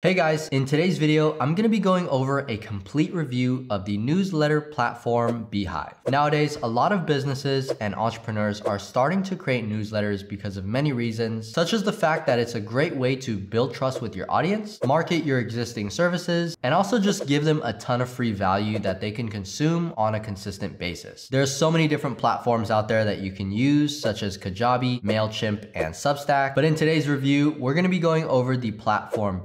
Hey guys, in today's video, I'm going to be going over a complete review of the newsletter platform Beehiiv. Nowadays, a lot of businesses and entrepreneurs are starting to create newsletters because of many reasons, such as the fact that it's a great way to build trust with your audience, market your existing services, and also just give them a ton of free value that they can consume on a consistent basis. There's so many different platforms out there that you can use, such as Kajabi, MailChimp, and Substack. But in today's review, we're going to be going over the platform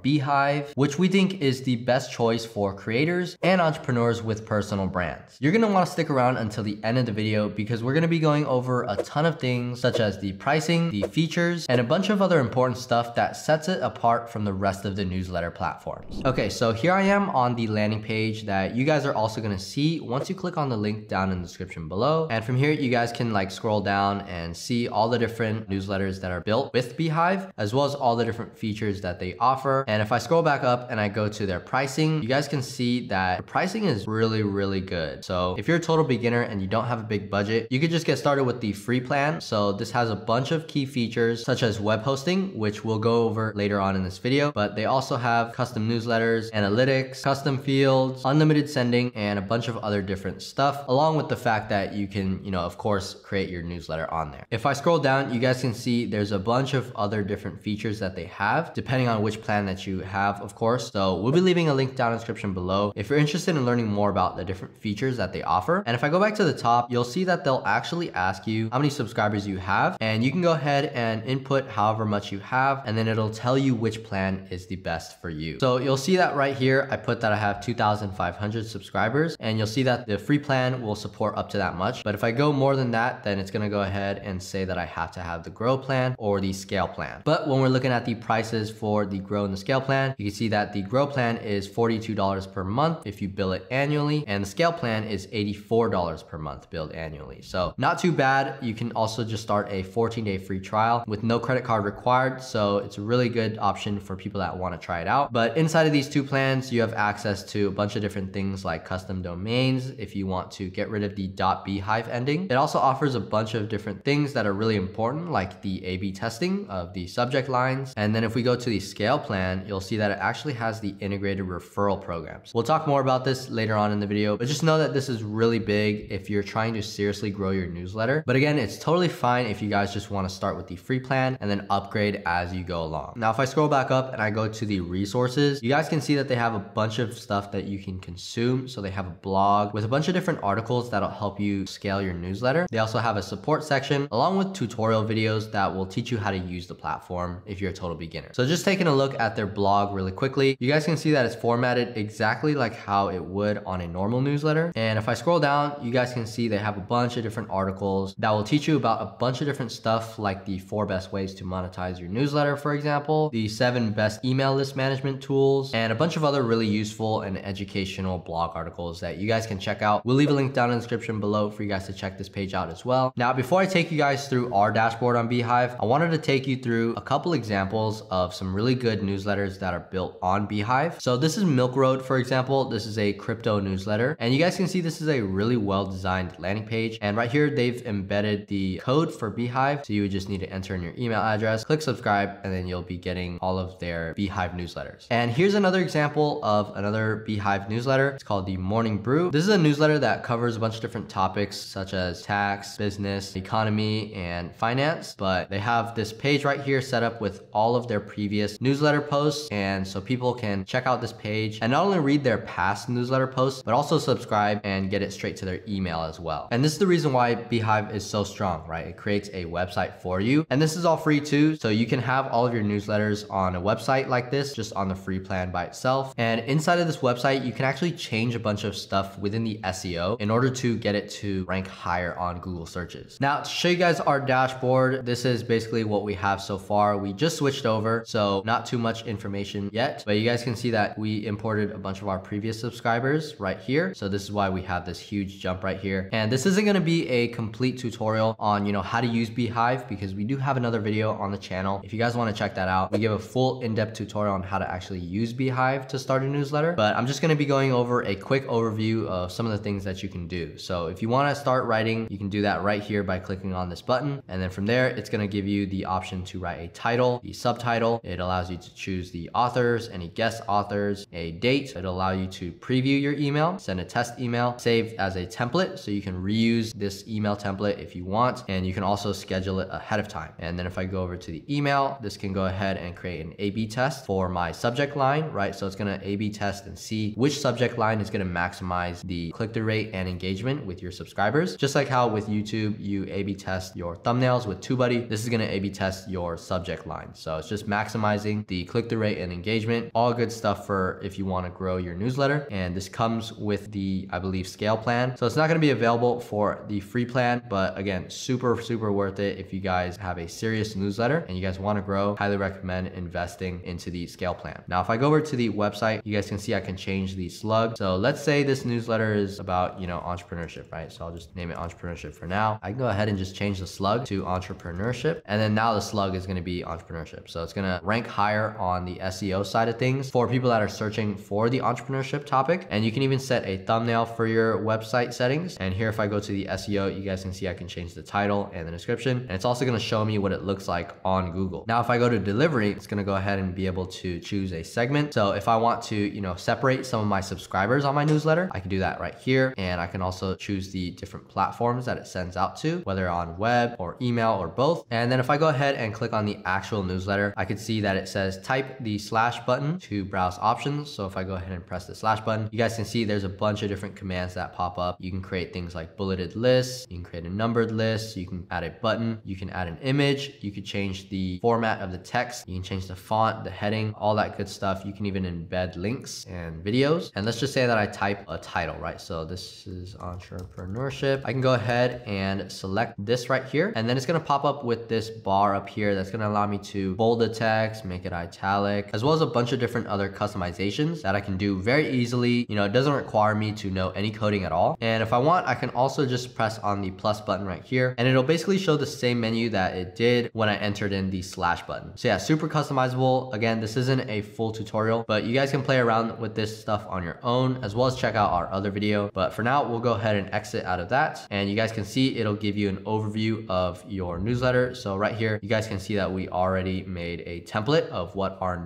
Which we think is the best choice for creators and entrepreneurs with personal brands. You're gonna wanna stick around until the end of the video because we're gonna be going over a ton of things such as the pricing, the features, and a bunch of other important stuff that sets it apart from the rest of the newsletter platforms. Okay, so here I am on the landing page that you guys are also gonna see once you click on the link down in the description below. And from here, you guys can like scroll down and see all the different newsletters that are built with Beehiiv, as well as all the different features that they offer. And if I scroll scroll back up and I go to their pricing, you guys can see that the pricing is really, really good. So if you're a total beginner and you don't have a big budget, you could just get started with the free plan. So this has a bunch of key features such as web hosting, which we'll go over later on in this video, but they also have custom newsletters, analytics, custom fields, unlimited sending, and a bunch of other different stuff, along with the fact that you can, you know, of course, create your newsletter on there. If I scroll down, you guys can see there's a bunch of other different features that they have, depending on which plan that you have have, of course. So we'll be leaving a link down in the description below if you're interested in learning more about the different features that they offer. And if I go back to the top, you'll see that they'll actually ask you how many subscribers you have. And you can go ahead and input however much you have, and then it'll tell you which plan is the best for you. So you'll see that right here, I put that I have 2,500 subscribers, and you'll see that the free plan will support up to that much. But if I go more than that, then it's gonna go ahead and say that I have to have the grow plan or the scale plan. But when we're looking at the prices for the grow and the scale plan, you can see that the grow plan is $42 per month if you bill it annually, and the scale plan is $84 per month billed annually. So not too bad. You can also just start a 14 day free trial with no credit card required. So it's a really good option for people that want to try it out. But inside of these two plans, you have access to a bunch of different things like custom domains if you want to get rid of the .beehiiv ending. It also offers a bunch of different things that are really important like the A-B testing of the subject lines. And then if we go to the scale plan, you'll see that that it actually has the integrated referral programs. We'll talk more about this later on in the video, but just know that this is really big if you're trying to seriously grow your newsletter. But again, it's totally fine if you guys just want to start with the free plan and then upgrade as you go along. Now, if I scroll back up and I go to the resources, you guys can see that they have a bunch of stuff that you can consume. So they have a blog with a bunch of different articles that'll help you scale your newsletter. They also have a support section along with tutorial videos that will teach you how to use the platform if you're a total beginner. So just taking a look at their blog really quickly. You guys can see that it's formatted exactly like how it would on a normal newsletter. And if I scroll down, you guys can see they have a bunch of different articles that will teach you about a bunch of different stuff like the four best ways to monetize your newsletter, for example, the seven best email list management tools, and a bunch of other really useful and educational blog articles that you guys can check out. We'll leave a link down in the description below for you guys to check this page out as well. Now, before I take you guys through our dashboard on Beehiiv, I wanted to take you through a couple examples of some really good newsletters that are built on Beehiiv. So this is Milk Road, for example. This is a crypto newsletter. And you guys can see this is a really well designed landing page. And right here, they've embedded the code for Beehiiv. So you would just need to enter in your email address, click subscribe, and then you'll be getting all of their Beehiiv newsletters. And here's another example of another Beehiiv newsletter. It's called the Morning Brew. This is a newsletter that covers a bunch of different topics such as tax, business, economy, and finance. But they have this page right here set up with all of their previous newsletter posts. And and so people can check out this page and not only read their past newsletter posts, but also subscribe and get it straight to their email as well. And this is the reason why Beehiiv is so strong, right? It creates a website for you. And this is all free too. So you can have all of your newsletters on a website like this, just on the free plan by itself. And inside of this website, you can actually change a bunch of stuff within the SEO in order to get it to rank higher on Google searches. Now to show you guys our dashboard, this is basically what we have so far. We just switched over, so not too much information yet, but you guys can see that we imported a bunch of our previous subscribers right here. So this is why we have this huge jump right here. And this isn't going to be a complete tutorial on, you know, how to use Beehiiv because we do have another video on the channel. If you guys want to check that out, we give a full in-depth tutorial on how to actually use Beehiiv to start a newsletter. But I'm just going to be going over a quick overview of some of the things that you can do. So if you want to start writing, you can do that right here by clicking on this button. And then from there, it's going to give you the option to write a title, the subtitle. It allows you to choose the authors, any guest authors, a date. It'll allow you to preview your email, send a test email, save as a template so you can reuse this email template if you want, and you can also schedule it ahead of time. And then if I go over to the email, this can go ahead and create an A-B test for my subject line, right? So it's gonna A-B test and see which subject line is gonna maximize the click-through rate and engagement with your subscribers. Just like how with YouTube, you A-B test your thumbnails with TubeBuddy, this is gonna A-B test your subject line. So it's just maximizing the click-through rate engagement. All good stuff for if you wanna grow your newsletter. And this comes with the, I believe, scale plan. So it's not gonna be available for the free plan, but again, super, super worth it if you guys have a serious newsletter and you guys wanna grow, highly recommend investing into the scale plan. Now, if I go over to the website, you guys can see I can change the slug. So let's say this newsletter is about, you know, entrepreneurship, right? So I'll just name it entrepreneurship for now. I can go ahead and just change the slug to entrepreneurship. And then now the slug is gonna be entrepreneurship. So it's gonna rank higher on the SEO side of things for people that are searching for the entrepreneurship topic. And you can even set a thumbnail for your website settings. And here, if I go to the SEO, you guys can see I can change the title and the description. And it's also gonna show me what it looks like on Google. Now, if I go to delivery, it's gonna go ahead and be able to choose a segment. So if I want to, you know, separate some of my subscribers on my newsletter, I can do that right here. And I can also choose the different platforms that it sends out to, whether on web or email or both. And then if I go ahead and click on the actual newsletter, I can see that it says type the slash button to browse options. So if I go ahead and press the slash button, you guys can see there's a bunch of different commands that pop up. You can create things like bulleted lists, you can create a numbered list, you can add a button, you can add an image, you could change the format of the text, you can change the font, the heading, all that good stuff. You can even embed links and videos. And let's just say that I type a title, right? So this is entrepreneurship. I can go ahead and select this right here, and then it's gonna pop up with this bar up here that's gonna allow me to bold the text, make it italic, as well as a bunch of different other customizations that I can do very easily. You know, it doesn't require me to know any coding at all. And if I want, I can also just press on the plus button right here, and it'll basically show the same menu that it did when I entered in the slash button. So yeah, super customizable. Again, this isn't a full tutorial, but you guys can play around with this stuff on your own, as well as check out our other video. But for now, we'll go ahead and exit out of that. And you guys can see it'll give you an overview of your newsletter. So right here, you guys can see that we already made a template of what our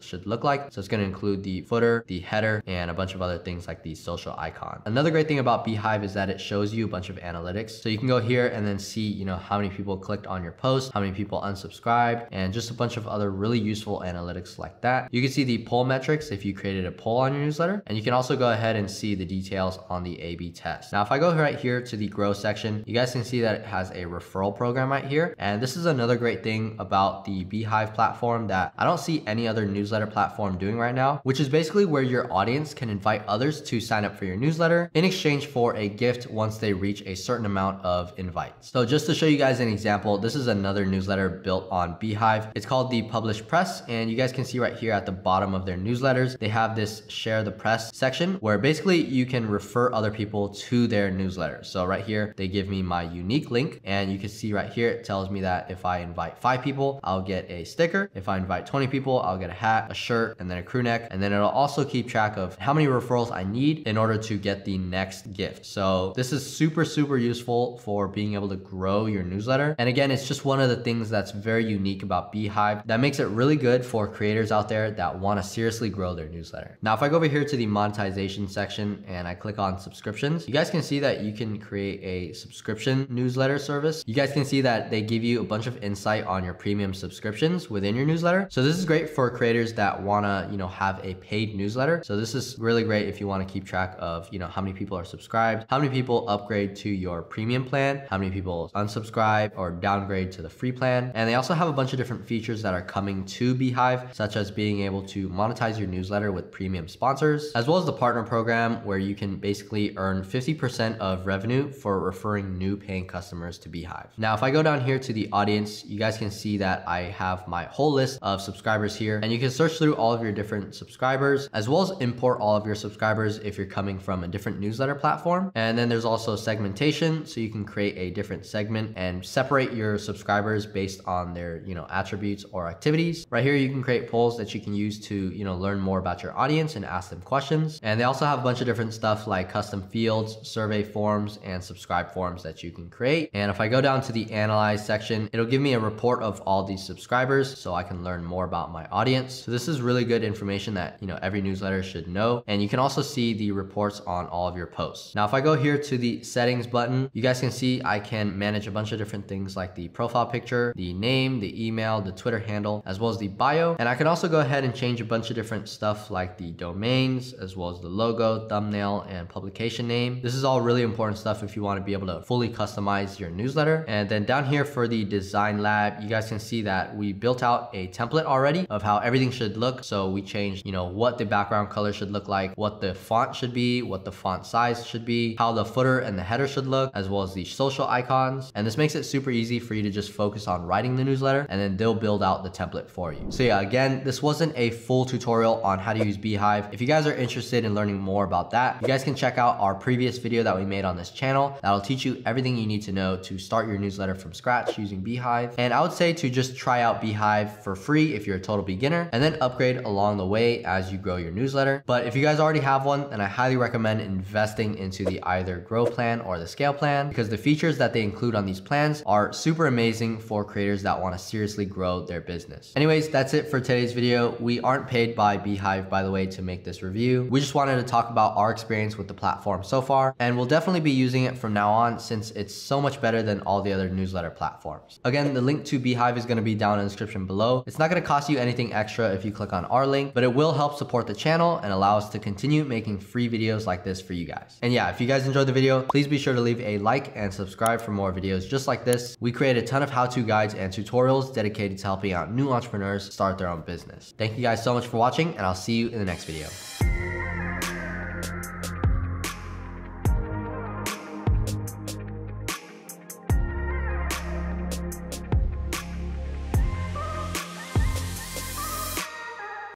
should look like. So it's gonna include the footer, the header, and a bunch of other things like the social icon. Another great thing about Beehiiv is that it shows you a bunch of analytics. So you can go here and then see, you know, how many people clicked on your post, how many people unsubscribed, and just a bunch of other really useful analytics like that. You can see the poll metrics if you created a poll on your newsletter, and you can also go ahead and see the details on the A-B test. Now, if I go right here to the grow section, you guys can see that it has a referral program right here. And this is another great thing about the Beehiiv platform that I don't see any other newsletter platform doing right now, which is basically where your audience can invite others to sign up for your newsletter in exchange for a gift once they reach a certain amount of invites. So just to show you guys an example, this is another newsletter built on Beehiiv. It's called the Publish Press, and you guys can see right here at the bottom of their newsletters, they have this share the press section where basically you can refer other people to their newsletter. So right here, they give me my unique link, and you can see right here, it tells me that if I invite five people, I'll get a sticker. If I invite 20 people, I'll get a hat, a shirt, and then a crew neck. And then it'll also keep track of how many referrals I need in order to get the next gift. So this is super, super useful for being able to grow your newsletter. And again, it's just one of the things that's very unique about Beehiiv that makes it really good for creators out there that want to seriously grow their newsletter. Now, if I go over here to the monetization section and I click on subscriptions, you guys can see that you can create a subscription newsletter service. You guys can see that they give you a bunch of insight on your premium subscriptions within your newsletter. So this is great for creators that want to, you know, have a paid newsletter. So this is really great if you want to keep track of, you know, how many people are subscribed, how many people upgrade to your premium plan, how many people unsubscribe or downgrade to the free plan. And they also have a bunch of different features that are coming to Beehiiv, such as being able to monetize your newsletter with premium sponsors, as well as the partner program where you can basically earn 50% of revenue for referring new paying customers to Beehiiv. Now, if I go down here to the audience, you guys can see that I have my whole list of subscribers here and you can search through all of your different subscribers as well as import all of your subscribers if you're coming from a different newsletter platform. And then there's also segmentation. So you can create a different segment and separate your subscribers based on their, you know, attributes or activities. Right here, you can create polls that you can use to, you know, learn more about your audience and ask them questions. And they also have a bunch of different stuff like custom fields, survey forms, and subscribe forms that you can create. And if I go down to the analyze section, it'll give me a report of all these subscribers so I can learn more about my audience audience. So this is really good information that, you know, every newsletter should know. And you can also see the reports on all of your posts. Now, if I go here to the settings button, you guys can see I can manage a bunch of different things like the profile picture, the name, the email, the Twitter handle, as well as the bio. And I can also go ahead and change a bunch of different stuff like the domains, as well as the logo, thumbnail, and publication name. This is all really important stuff if you want to be able to fully customize your newsletter. And then down here for the design lab, you guys can see that we built out a template already of how everything should look. So we changed, you know, what the background color should look like, what the font should be, what the font size should be, how the footer and the header should look, as well as the social icons. And this makes it super easy for you to just focus on writing the newsletter and then they'll build out the template for you. So yeah, again, this wasn't a full tutorial on how to use Beehiiv. If you guys are interested in learning more about that, you guys can check out our previous video that we made on this channel. That'll teach you everything you need to know to start your newsletter from scratch using Beehiiv. And I would say to just try out Beehiiv for free if you're a total beginner and then upgrade along the way as you grow your newsletter. But if you guys already have one, then I highly recommend investing into the either grow plan or the scale plan because the features that they include on these plans are super amazing for creators that want to seriously grow their business. Anyways, that's it for today's video. We aren't paid by Beehiiv, by the way, to make this review. We just wanted to talk about our experience with the platform so far, and we'll definitely be using it from now on since it's so much better than all the other newsletter platforms. Again, the link to Beehiiv is going to be down in the description below. It's not going to cost you anything extra if you click on our link, but it will help support the channel and allow us to continue making free videos like this for you guys. And yeah, if you guys enjoyed the video, please be sure to leave a like and subscribe for more videos just like this. We create a ton of how-to guides and tutorials dedicated to helping out new entrepreneurs start their own business. Thank you guys so much for watching and I'll see you in the next video.